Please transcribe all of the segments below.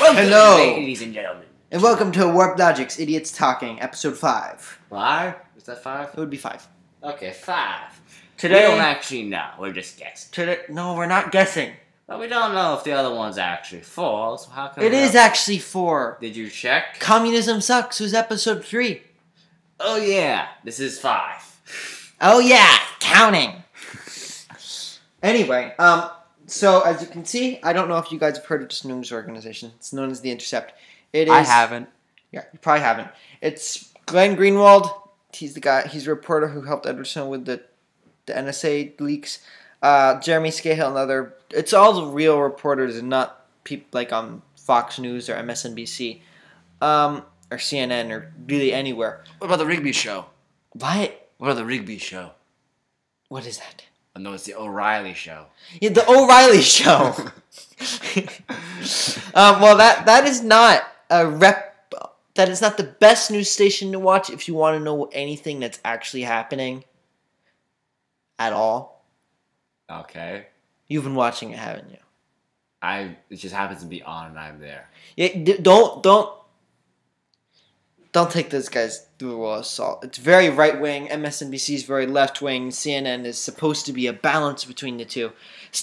Welcome, Hello. ladies and gentlemen. And welcome to Warped Logix's Idiots Talking, episode 5. Five? Is that five? It would be 5. Okay, five. Today, we don't actually know. We're just guessing. today, no, we're not guessing. But we don't know if the other one's actually four, so how can It we is know? actually 4. Did you check? Communism Sucks was episode 3. Oh yeah, this is five. Oh yeah, counting. anyway, um, so as you can see, I don't know if you guys have heard of this news organization. It's known as The Intercept. It is. I haven't. Yeah, you probably haven't. It's Glenn Greenwald. He's the guy. He's a reporter who helped Edward Snowden with the the NSA leaks. Uh, Jeremy Scahill another. It's all the real reporters and not people like on Fox News or MSNBC, um, or CNN or really anywhere. What about the Rigby show? What? What about the Rigby show? What is that? Oh, no, it's the O'Reilly show. Yeah, the O'Reilly Show. um, well, that that is not a rep. That is not the best news station to watch if you want to know anything that's actually happening. At all, Okay. you've been watching it, haven't you? I it just happens to be on and I'm there. Yeah, d- don't don't don't take those guys through a assault. It's very right wing. MSNBC is very left wing. CNN is supposed to be a balance between the two.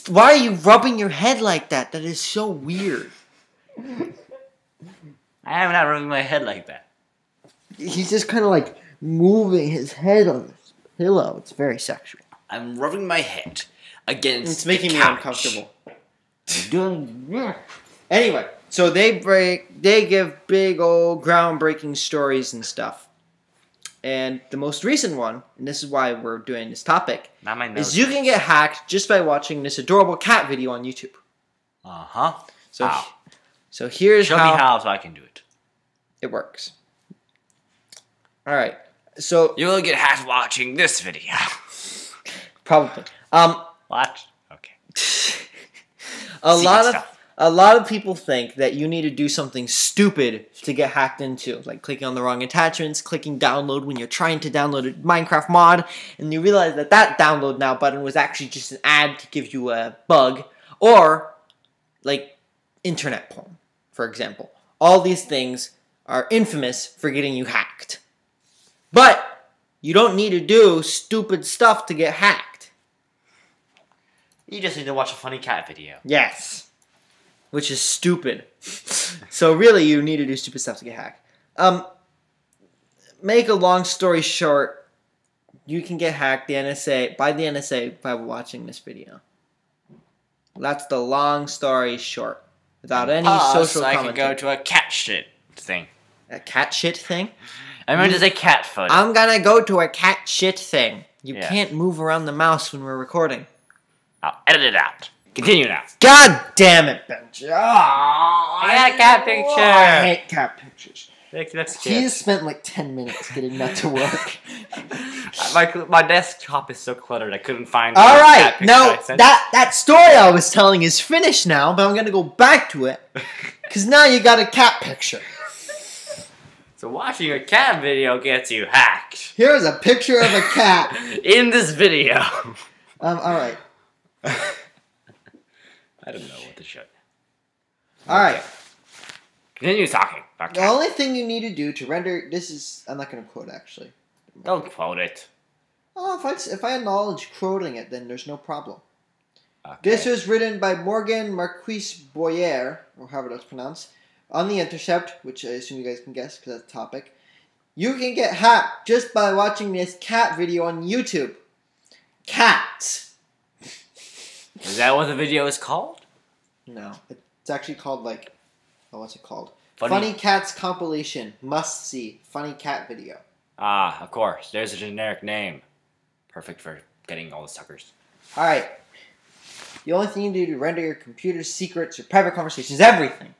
Why are you rubbing your head like that? That is so weird. I am not rubbing my head like that. He's just kind of like moving his head on this pillow. It's very sexual. I'm rubbing my head against. It's making me couch. uncomfortable. Anyway, so they break, they give big old groundbreaking stories and stuff. And the most recent one, and this is why we're doing this topic, Not my is you can get hacked just by watching this adorable cat video on YouTube. Uh huh. So, so here's Show how, me how so I can do it. it works. All right, so You will get hacked watching this video. probably um Watch. Okay. a lot of stuff. A lot of people think that you need to do something stupid to get hacked into, like clicking on the wrong attachments, clicking download when you're trying to download a Minecraft mod, and you realize that that download now button was actually just an ad to give you a bug, or like internet porn, for example. All these things are infamous for getting you hacked. But you don't need to do stupid stuff to get hacked. You just need to watch a funny cat video. Yes. Which is stupid. so really you need to do stupid stuff to get hacked. Um make a long story short, you can get hacked the NSA by the NSA by watching this video. That's the long story short. Without any Pause, social so I can go to a cat shit thing. a cat shit thing? I meant to say cat foot. I'm gonna go to a cat shit thing. You Yeah. can't move around the mouse when we're recording. I'll edit it out. Continue now. God damn it, Benji. Oh, I got a cat picture. I hate cat pictures. That's He has spent like 10 minutes getting that to work. my, my desktop is so cluttered I couldn't find All the right, cat picture no, that, that story I was telling is finished now, but I'm going to go back to it. Because now you got a cat picture. So watching a cat video gets you hacked. Here's a picture of a cat. In this video. Um, all right. I don't know what show you. All right. Continue talking The only thing you need to do to render this is I'm not going to quote actually. Don't quote it. Oh, if I if I acknowledge quoting it, then there's no problem. Okay. This was written by Morgan Marquis-Boire, or however that's pronounced, on The Intercept, which I assume you guys can guess because that's the topic. You can get hacked just by watching this cat video on YouTube. Cats. Is that what the video is called? No, it's actually called like, oh, what's it called? Funny- Funny Cats compilation. Must see. Funny cat video. Ah, of course. There's a generic name. Perfect for getting all the suckers. All right. The only thing you do to render your computer's secrets, your private conversations, everything,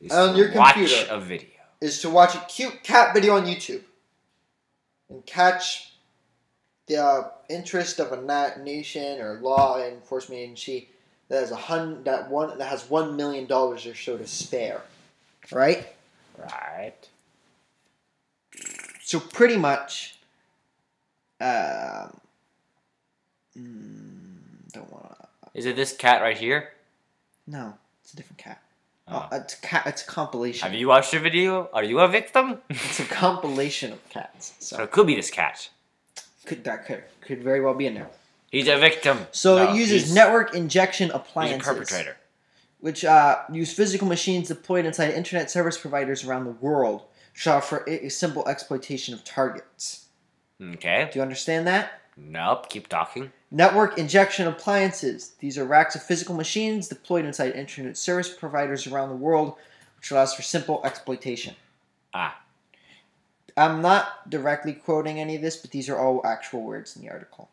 Is On to your watch computer. a video. is to watch a cute cat video on YouTube and catch the uh, interest of a nation or law enforcement agency that has a hun- that one that has one million dollars or so to spare, right? Right. So pretty much, um, mm, don't want to. Is it this cat right here? No, it's a different cat. Oh, it's ca- it's a compilation. Have you watched the video? Are you a victim? It's a compilation of cats. so So it could be this cat. Could that could could very well be in there. He's a victim. So No, it uses he's- network injection He's a appliances, perpetrator. which uh, use physical machines deployed inside internet service providers around the world, which allow for a, a simple exploitation of targets. Okay. Do you understand that? Nope. Keep talking. Network injection appliances. These are racks of physical machines deployed inside internet service providers around the world, which allows for simple exploitation. Ah. I'm not directly quoting any of this, but these are all actual words in the article.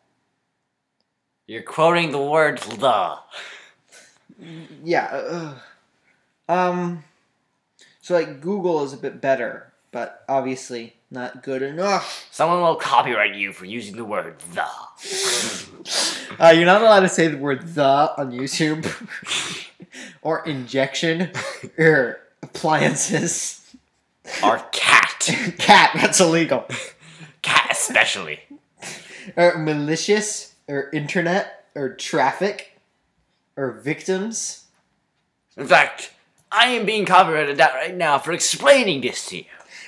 You're quoting the word the. Yeah. Uh, um. So like Google is a bit better, but obviously not good enough. Someone will copyright you for using the word the. Uh, you're not allowed to say the word "the" on YouTube, or injection, or appliances. Or cat. Cat, that's illegal. cat especially. Or malicious, or internet, or traffic, or victims. In fact, I am being copyrighted out right now for explaining this to you.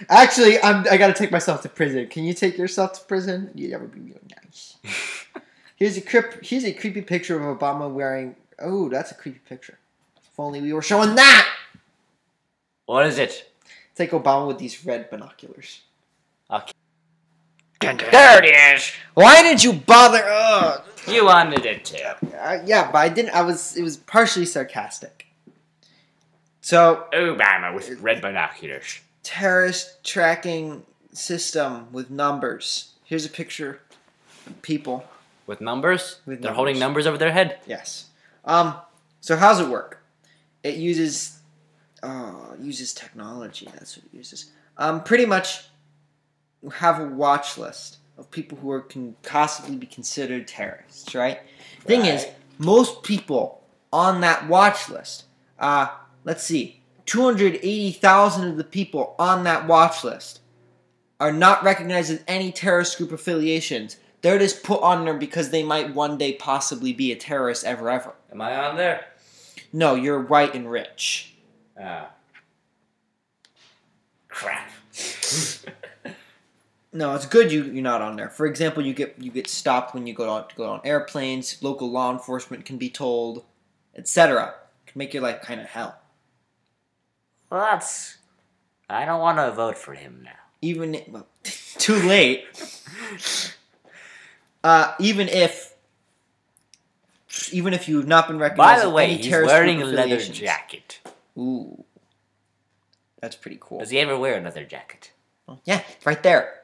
Actually, I'm, I gotta take myself to prison. Can you take yourself to prison? That would be really nice. here's a crip, here's a creepy picture of Obama wearing. Oh, that's a creepy picture. If only we were showing that. What is it? It's like Obama with these red binoculars. Okay. There it is. Why did you bother? Ugh. You wanted it too. Uh, yeah, but I didn't. I was. It was partially sarcastic. So Obama with red binoculars. terrorist tracking system with numbers. Here's a picture. Of people. With numbers? With They're holding numbers. numbers over their head. Yes. Um. So how's it work? It uses. Oh, uses technology. That's what it uses. Um. Pretty much. Have a watch list of people who are can possibly be considered terrorists. Right. Thing is, most people on that watch list. Uh. Let's see. Two hundred eighty thousand of the people on that watch list are not recognized as any terrorist group affiliations. They're just put on there because they might one day possibly be a terrorist ever ever. Am I on there? No, you're white and rich. Ah. Crap. No, it's good you you're not on there. For example, you get you get stopped when you go on go on airplanes. Local law enforcement can be told, etc. Can make your life kind of hell. well, that's. I don't want to vote for him now. Even well, too late. Uh, even if even if you have not been recognized. By the way, any he's wearing a leather jacket. Ooh, that's pretty cool. Does he ever wear another jacket? Yeah, it's right there.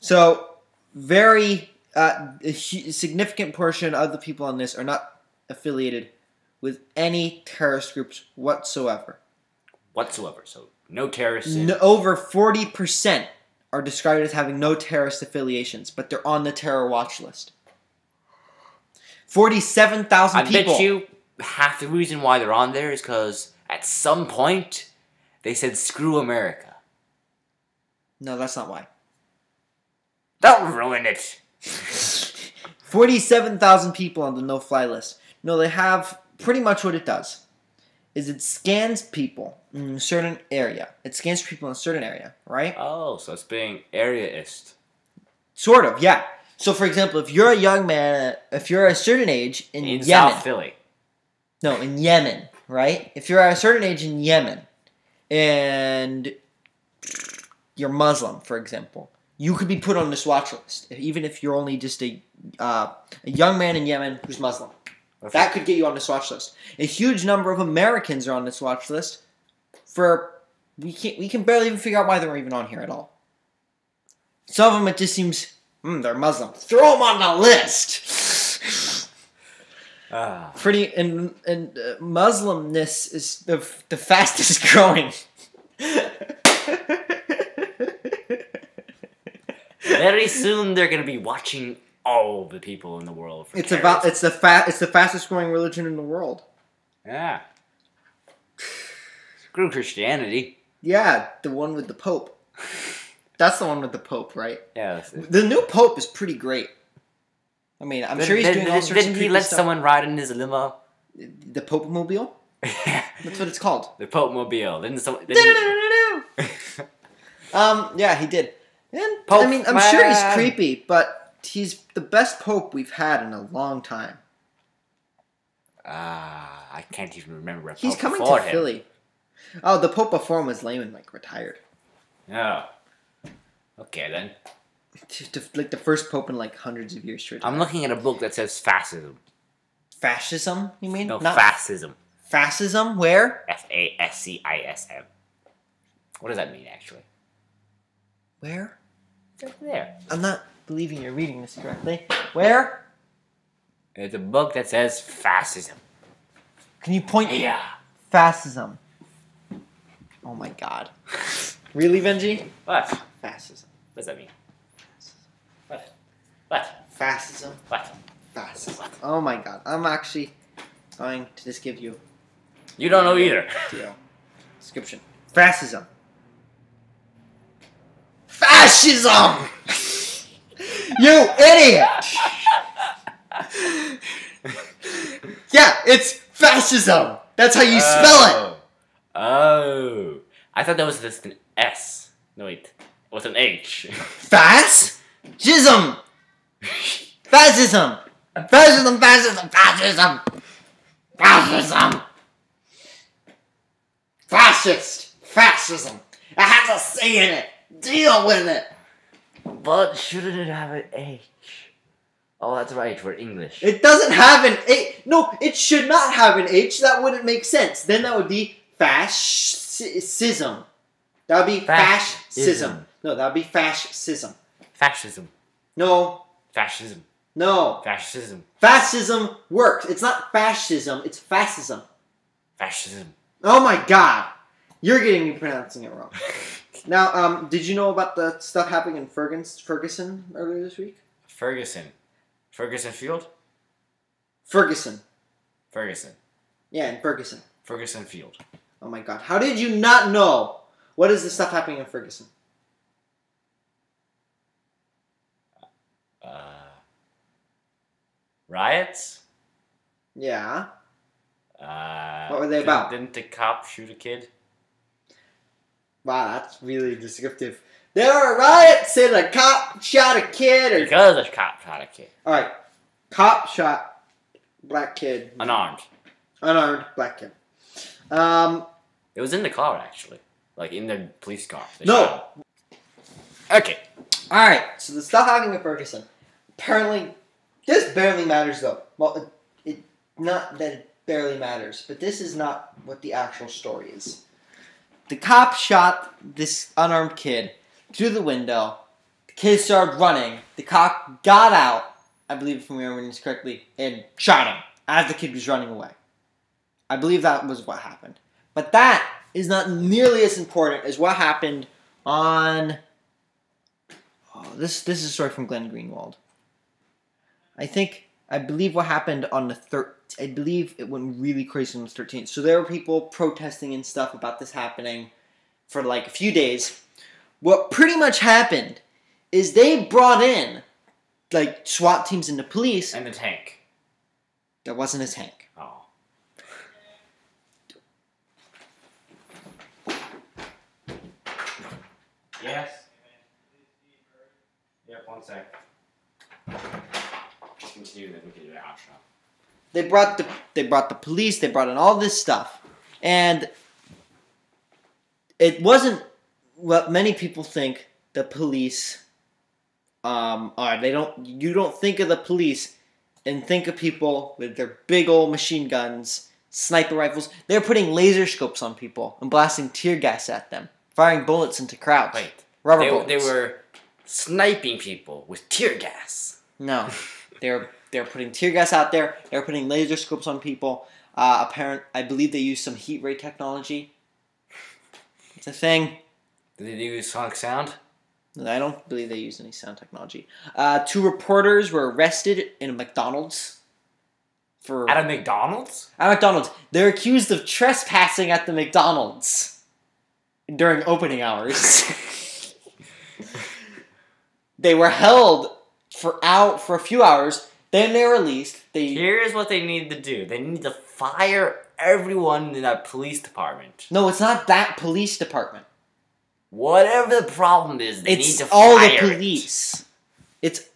So, very uh, a significant portion of the people on this are not affiliated with any terrorist groups whatsoever. Whatsoever. So, no terrorists. in- No, over forty percent are described as having no terrorist affiliations, but they're on the terror watch list. Forty-seven thousand people. I bet you half the reason why they're on there is because at some point they said screw America. No, that's not why. Don't ruin it. 47,000 people on the no-fly list. No, they have pretty much what it does is it scans people in a certain area. It scans people in a certain area, right? Oh, so it's being areaist. Sort of, yeah. So, for example, if you're a young man, if you're a certain age in, In Yemen, South Philly. No, in Yemen, right? If you're at a certain age in Yemen, and you're Muslim, for example, you could be put on this watch list, even if you're only just a uh, a young man in Yemen who's Muslim. That could get you on this watch list. A huge number of Americans are on this watch list. For we can't, we can barely even figure out why they're even on here at all. Some of them it just seems hmm, they're Muslim. Throw them on the list. Ah. Pretty and and uh, Muslimness is the the fastest growing. Very soon they're gonna be watching all the people in the world. It's about it's the fa- it's the fastest growing religion in the world. yeah. Screw Christianity. Yeah, the one with the Pope. That's the one with the Pope, right? Yeah. The new Pope is pretty great. I mean, I'm sure he's Didn't- doing all sorts Didn't of he creepy let stuff. someone ride in his limo? The Pope Mobile. That's what it's called. the Pope Mobile. Didn't some? Didn't, um. Yeah, he did. And I mean, I'm sure he's creepy, but he's the best Pope we've had in a long time. Ah, I can't even remember. He's coming to him. Philly. Oh, the Pope before him was lame and like retired. Oh. Okay then. Like the first Pope in like hundreds of years. I'm looking at a book that says fascism. Fascism? You mean? No, Not fascism. fascism. Where? F A S C I S M. What does that mean actually? Where? Right there. I'm not believing you're reading this correctly. Where? It's a book that says fascism. Can you point? Yeah. Fascism. Oh my god. Really, Benji? What? Fascism. What does that mean? What? What? Fascism. What? Fascism. Oh my god. I'm actually going to just give you You don't know either. the description. Fascism. Fascism! you idiot! yeah, it's fascism. That's how you spell it. Oh. Oh. I thought that was just an S. No wait. It was an H. Fascism. Fascism. Fascism. Fascism. Fascism. Fascism. Fascist. Fascism. It has a C in it. Deal with it. but shouldn't it have an H? Oh, that's right. We're English. It doesn't have an H. No, it should not have an H. That wouldn't make sense. Then that would be fascism. That would be fascism. Fascism. No, that would be fascism. Fascism. No, Fascism. no. Fascism. Fascism works. It's not fascism, it's fascism. Fascism. Oh my god. You're getting me pronouncing it wrong. Now, um, did you know about the stuff happening in Fergus- Ferguson earlier this week? Ferguson. Ferguson Field? Ferguson. Ferguson. Yeah, in Ferguson. Ferguson Field. Oh my god. How did you not know? What is the stuff happening in Ferguson? Uh, riots? Yeah. Uh, What were they didn't- about? Didn't the cop shoot a kid? Wow, that's really descriptive. There were riots and a cop shot a kid or Because a cop shot a kid. Alright. Cop shot black kid. Unarmed. Unarmed black kid. Um It was in the car, actually. Like, in the police car. They No. Okay. Alright, so the stuff happening in Ferguson. Apparently, this barely matters though. Well, it, it not that it barely matters, but this is not what the actual story is. The cop shot this unarmed kid through the window. The kid started running. The cop got out, I believe if I'm remembering this correctly, and shot him as the kid was running away. I believe that was what happened. But that is not nearly as important as what happened on Oh, this this is a story from Glenn Greenwald. I think I believe what happened on the third. I believe it went really crazy on the thirteenth. So there were people protesting and stuff about this happening for like a few days. What pretty much happened is they brought in like SWAT teams and the police. And the tank. There wasn't a tank. Oh. Yes. Yep, one sec. Just continue, then we can do the outro. They brought the they brought the police. They brought in all this stuff, and it wasn't what many people think the police um, are. They don't. You don't think of the police and think of people with their big old machine guns, sniper rifles. They're putting laser scopes on people and blasting tear gas at them, firing bullets into crowds. Wait. rubber They, bullets. they were sniping people with tear gas. No, they're they're putting tear gas out there. They're putting laser scopes on people. Uh, apparent, I believe they use some heat ray technology. It's a thing. Did they use sonic sound? I don't believe they use any sound technology. Uh, two reporters were arrested in a McDonald's for At a McDonald's? at a McDonald's. They're accused of trespassing at the McDonald's during opening hours. they were held for out for a few hours. Then they're released. They Here's what they need to do. They need to fire everyone in that police department. no, it's not that police department. Whatever the problem is, they it's need to fire all the fire it. police. It's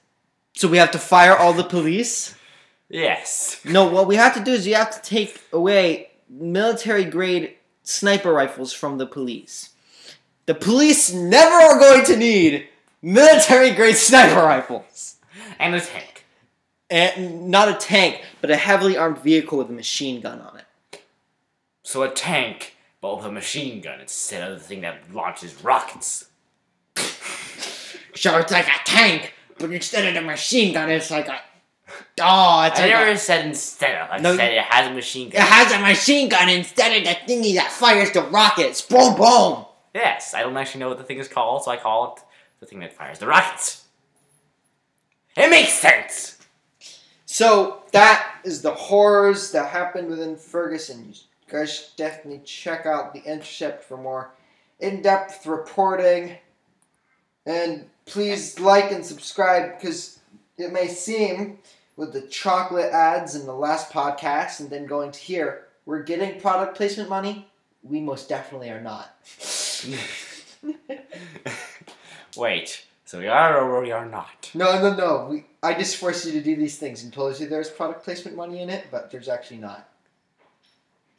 so we have to fire all the police. Yes. No, what we have to do is you have to take away military grade sniper rifles from the police. The police never are going to need military grade sniper rifles. And a tank. Eh, and not a tank, but a heavily armed vehicle with a machine gun on it. So a tank, but with a machine gun instead of the thing that launches rockets. So it's like a tank, but instead of the machine gun, it's like a. Oh, it's I like never a, said instead of. I No, said it has a machine gun. it has a machine gun instead of the thingy that fires the rockets. Boom, boom. yes, I don't actually know what the thing is called, so I call it the thing that fires the rockets. It makes sense. So that is the horrors that happened within Ferguson. You guys should definitely check out the Intercept for more in-depth reporting. And please like and subscribe because it may seem with the chocolate ads in the last podcast and then going to here, we're getting product placement money. We most definitely are not. Wait, so we are or we are not? No, no, no. We I just forced you to do these things and told you there's product placement money in it, but there's actually not.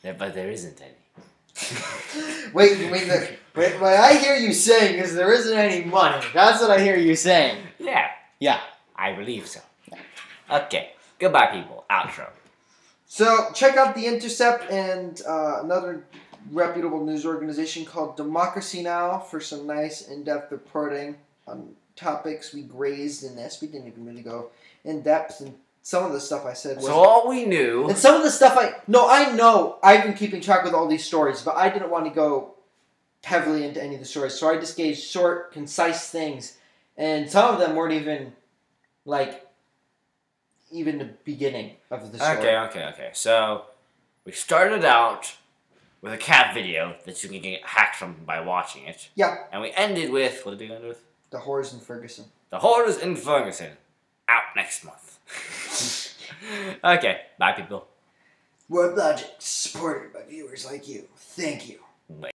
Yeah, but there isn't any. wait, wait, the, wait, what I hear you saying is there isn't any money. That's what I hear you saying. Yeah. Yeah. I believe so. Okay. Goodbye, people. Outro. So check out the Intercept and uh, another reputable news organization called Democracy Now for some nice in-depth reporting on topics we grazed in this. We didn't even really go in depth, and some of the stuff I said was. So all we knew. And some of the stuff I no, I know I've been keeping track with all these stories, but I didn't want to go heavily into any of the stories, so I just gave short, concise things, and some of them weren't even like even the beginning of the story. Okay, okay, okay. So we started out with a cat video that you can get hacked from by watching it. Yeah. And we ended with what did we end with? The horrors in Ferguson. The Horrors in Ferguson. Out next month. okay, bye people. Warped Logix, supported by viewers like you. Thank you.